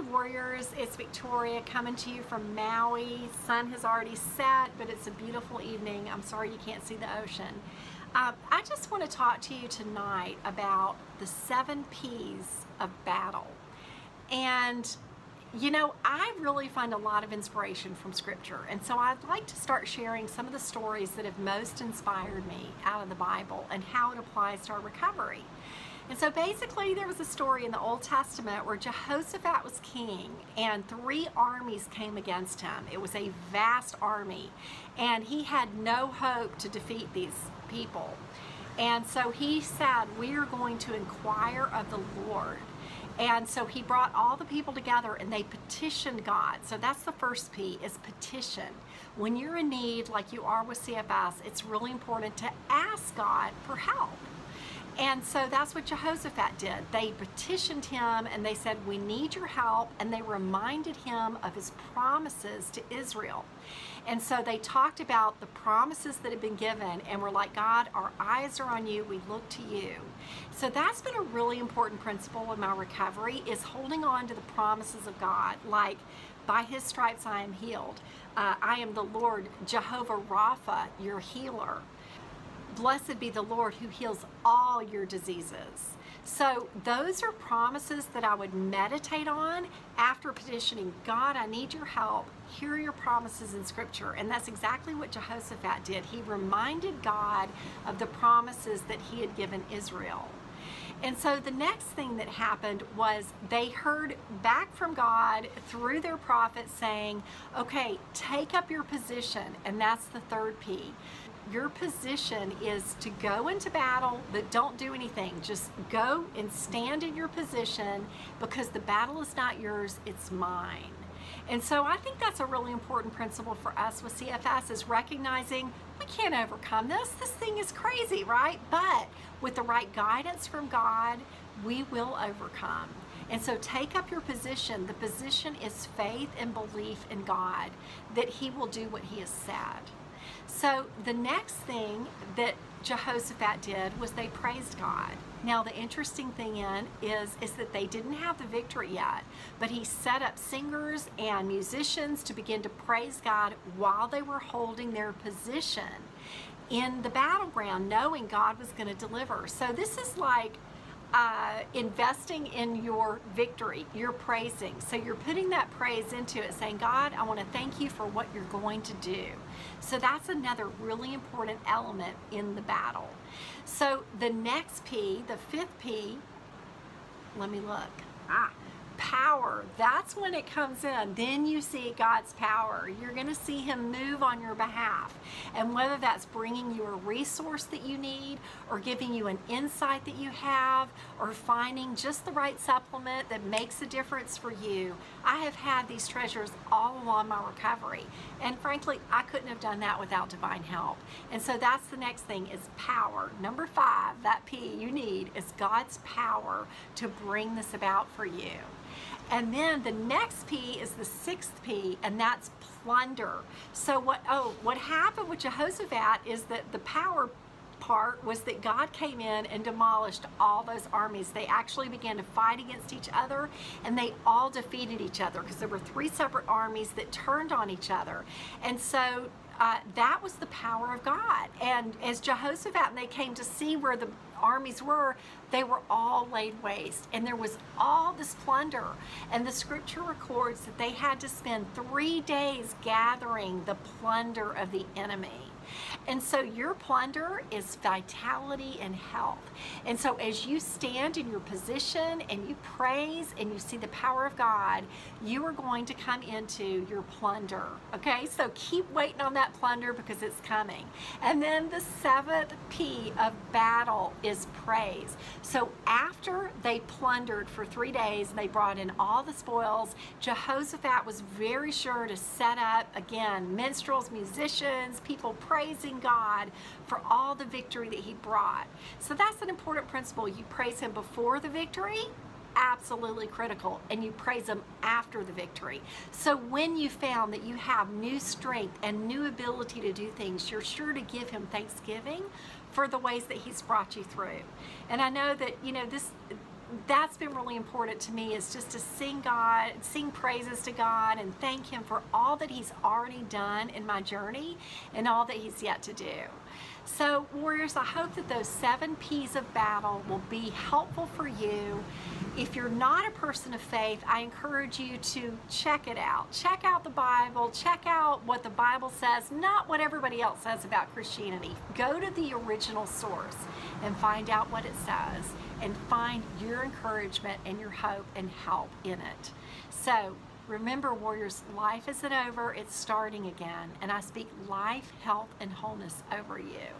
Warriors, it's Victoria coming to you from Maui. Sun has already set, but it's a beautiful evening. I'm sorry you can't see the ocean. Uh, I just want to talk to you tonight about the seven P's of battle. And you know, I really find a lot of inspiration from scripture. And so I'd like to start sharing some of the stories that have most inspired me out of the Bible and how it applies to our recovery. And so basically there was a story in the Old Testament where Jehoshaphat was king and three armies came against him. It was a vast army and he had no hope to defeat these people. And so he said, we are going to inquire of the Lord. And so he brought all the people together and they petitioned God. So that's the first P is petition. When you're in need like you are with CFS, it's really important to ask God for help. And so that's what Jehoshaphat did. They petitioned him and they said, We need your help. And they reminded him of his promises to Israel. And so they talked about the promises that had been given and were like, God, our eyes are on you. We look to you. So that's been a really important principle in my recovery is holding on to the promises of God. Like, by his stripes I am healed. Uh, I am the Lord, Jehovah Rapha, your healer. Blessed be the Lord who heals all your diseases. So those are promises that I would meditate on after petitioning God, I need your help. Here are your promises in scripture. And that's exactly what Jehoshaphat did. He reminded God of the promises that he had given Israel. And so the next thing that happened was they heard back from God through their prophet saying, okay, take up your position. And that's the third P your position is to go into battle, but don't do anything. Just go and stand in your position because the battle is not yours, it's mine. And so I think that's a really important principle for us with CFS is recognizing we can't overcome this. This thing is crazy, right? But with the right guidance from God, we will overcome. And so take up your position. The position is faith and belief in God that He will do what He has said. So the next thing that Jehoshaphat did was they praised God. Now the interesting thing in is is that they didn't have the victory yet, but he set up singers and musicians to begin to praise God while they were holding their position in the battleground, knowing God was going to deliver. So this is like uh, investing in your victory, your praising. So you're putting that praise into it, saying, God, I want to thank you for what you're going to do. So that's another really important element in the battle. So the next P, the fifth P, let me look. Ah. That's when it comes in. Then you see God's power. You're going to see Him move on your behalf. And whether that's bringing you a resource that you need, or giving you an insight that you have, or finding just the right supplement that makes a difference for you, I have had these treasures all along my recovery. And frankly, I couldn't have done that without divine help. And so that's the next thing is power. Number five, that P you need is God's power to bring this about for you. And then the next P is the sixth P, and that's plunder. So what, oh, what happened with Jehoshaphat is that the power part was that God came in and demolished all those armies. They actually began to fight against each other and they all defeated each other because there were three separate armies that turned on each other. And so uh, that was the power of God. And as Jehoshaphat and they came to see where the armies were, they were all laid waste. And there was all this plunder. And the scripture records that they had to spend three days gathering the plunder of the enemy. And so your plunder is vitality and health. And so as you stand in your position and you praise and you see the power of God, you are going to come into your plunder. Okay, so keep waiting on that plunder because it's coming. And then the seventh P of battle is praise. So after they plundered for three days, and they brought in all the spoils. Jehoshaphat was very sure to set up again minstrels, musicians, people praising God for all the victory that he brought. So that's an important principle. You praise him before the victory, absolutely critical, and you praise him after the victory. So when you found that you have new strength and new ability to do things, you're sure to give him thanksgiving for the ways that he's brought you through. And I know that, you know, this that's been really important to me is just to sing God, sing praises to God, and thank Him for all that He's already done in my journey and all that He's yet to do. So, warriors, I hope that those seven P's of battle will be helpful for you. If you're not a person of faith, I encourage you to check it out. Check out the Bible, check out what the Bible says, not what everybody else says about Christianity. Go to the original source and find out what it says and find your encouragement and your hope and help in it. So, Remember, warriors, life isn't over, it's starting again. And I speak life, health, and wholeness over you.